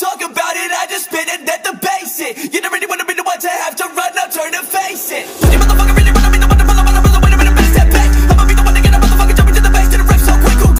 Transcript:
talk about it, I just